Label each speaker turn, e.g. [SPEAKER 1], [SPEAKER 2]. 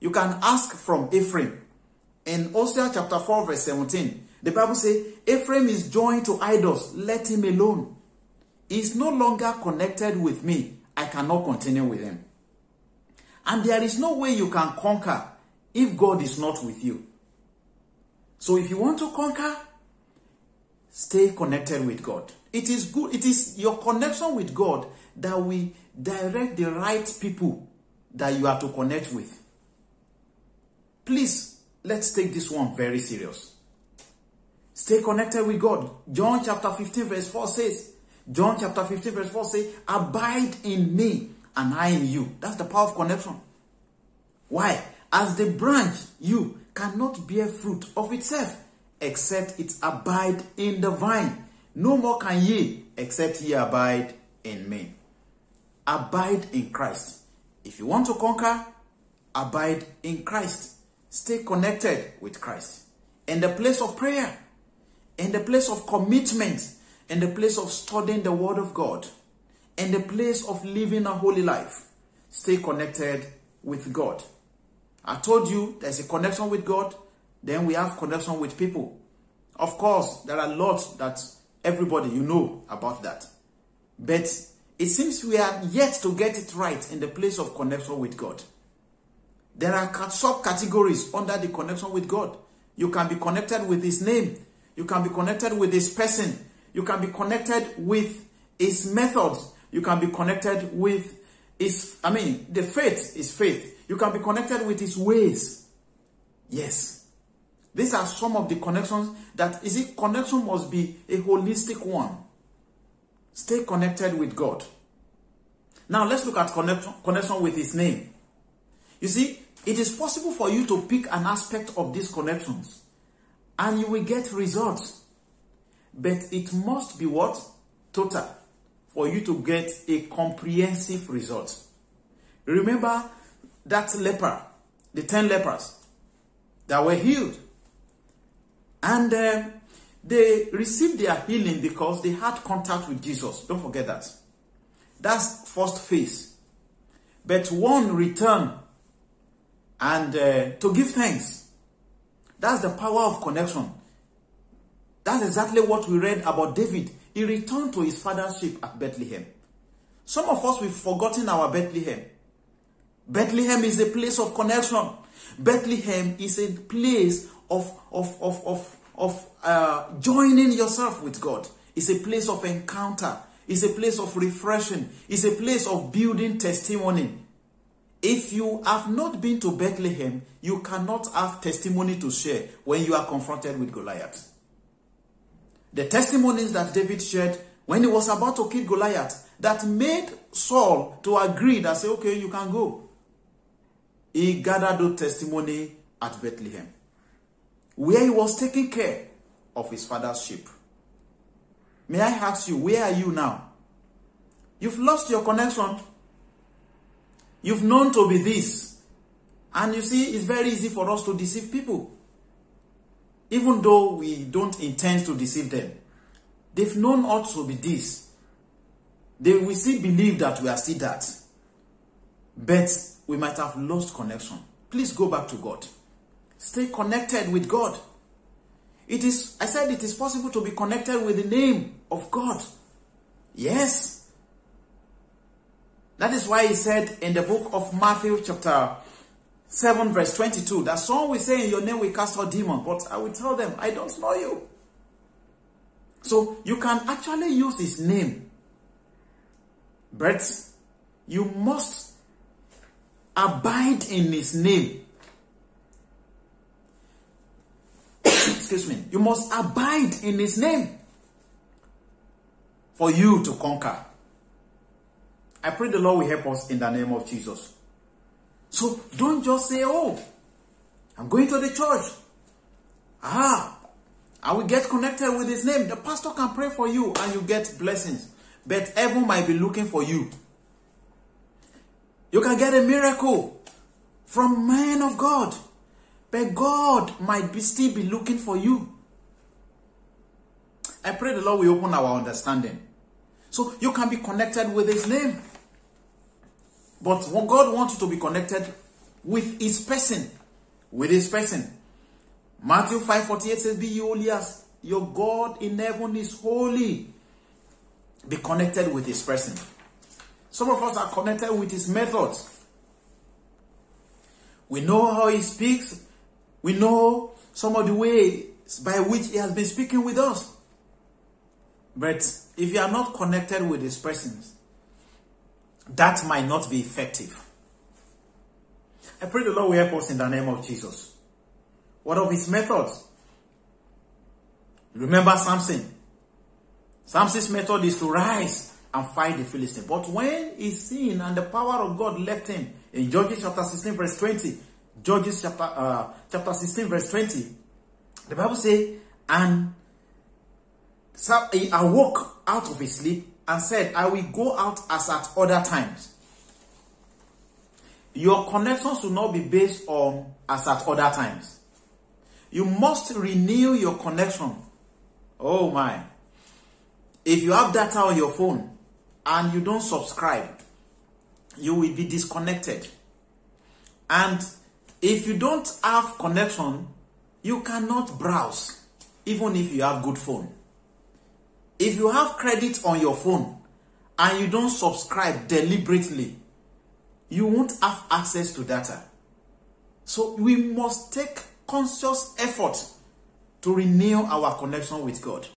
[SPEAKER 1] You can ask from Ephraim. In Hosea chapter 4 verse 17, the Bible says, Ephraim is joined to idols. Let him alone. He is no longer connected with me. I cannot continue with him. And there is no way you can conquer if God is not with you. So if you want to conquer, stay connected with God. It is good. It is your connection with God that will direct the right people that you have to connect with. Please, let's take this one very serious. Stay connected with God. John chapter 15 verse 4 says, John chapter 15 verse 4 says, abide in me and I in you. That's the power of connection. Why? As the branch, you cannot bear fruit of itself except it abide in the vine. No more can ye except ye abide in me. Abide in Christ. If you want to conquer, abide in Christ. Stay connected with Christ. In the place of prayer, in the place of commitment, in the place of studying the Word of God, in the place of living a holy life, stay connected with God. I told you there's a connection with God, then we have connection with people. Of course, there are lots that everybody, you know about that. But it seems we are yet to get it right in the place of connection with God. There are subcategories under the connection with God. You can be connected with His name. You can be connected with His person. You can be connected with His methods. You can be connected with His, I mean, the faith is faith. You can be connected with His ways. Yes. These are some of the connections that, is it, connection must be a holistic one. Stay connected with God. Now let's look at connection, connection with His name. You see, it is possible for you to pick an aspect of these connections and you will get results. But it must be what? Total. For you to get a comprehensive result. Remember that leper, the 10 lepers that were healed. And uh, they received their healing because they had contact with Jesus. Don't forget that. That's first phase. But one returned and uh, to give thanks. That's the power of connection. That's exactly what we read about David. He returned to his father's sheep at Bethlehem. Some of us, we've forgotten our Bethlehem. Bethlehem is a place of connection. Bethlehem is a place of, of, of, of, of uh, joining yourself with God. It's a place of encounter. It's a place of refreshing. It's a place of building testimony. If you have not been to Bethlehem, you cannot have testimony to share when you are confronted with Goliath. The testimonies that David shared when he was about to kill Goliath that made Saul to agree that say, okay, you can go. He gathered those testimony at Bethlehem, where he was taking care of his father's sheep. May I ask you, where are you now? You've lost your connection. You've known to be this. And you see, it's very easy for us to deceive people. Even though we don't intend to deceive them. They've known us to be this. They will still believe that we are still that. But we might have lost connection. Please go back to God. Stay connected with God. It is, I said it is possible to be connected with the name of God. Yes. That is why he said in the book of Matthew chapter 7 verse 22 that some will say in your name we cast out demons, but I will tell them, I don't know you. So you can actually use his name. But you must abide in his name. Excuse me. You must abide in his name for you to conquer. I pray the Lord will help us in the name of Jesus. So don't just say, oh, I'm going to the church. Ah, I will get connected with his name. The pastor can pray for you and you get blessings. But heaven might be looking for you. You can get a miracle from man of God. But God might be still be looking for you. I pray the Lord will open our understanding. So you can be connected with his name. But God wants you to be connected with his person. With his person. Matthew 5:48 says, Be ye holy as your God in heaven is holy. Be connected with his person. Some of us are connected with his methods. We know how he speaks. We know some of the ways by which he has been speaking with us. But if you are not connected with his presence, that might not be effective. I pray the Lord will help us in the name of Jesus. What of his methods? Remember Samson. Samson's method is to rise and fight the Philistine. But when he sinned and the power of God left him, in Judges chapter 16 verse 20, Judges chapter, uh, chapter 16 verse 20, the Bible says, and he awoke out of his sleep and said, I will go out as at other times. Your connections will not be based on as at other times. You must renew your connection. Oh my. If you have data on your phone and you don't subscribe, you will be disconnected. And if you don't have connection, you cannot browse, even if you have good phone. If you have credit on your phone and you don't subscribe deliberately, you won't have access to data. So we must take conscious effort to renew our connection with God.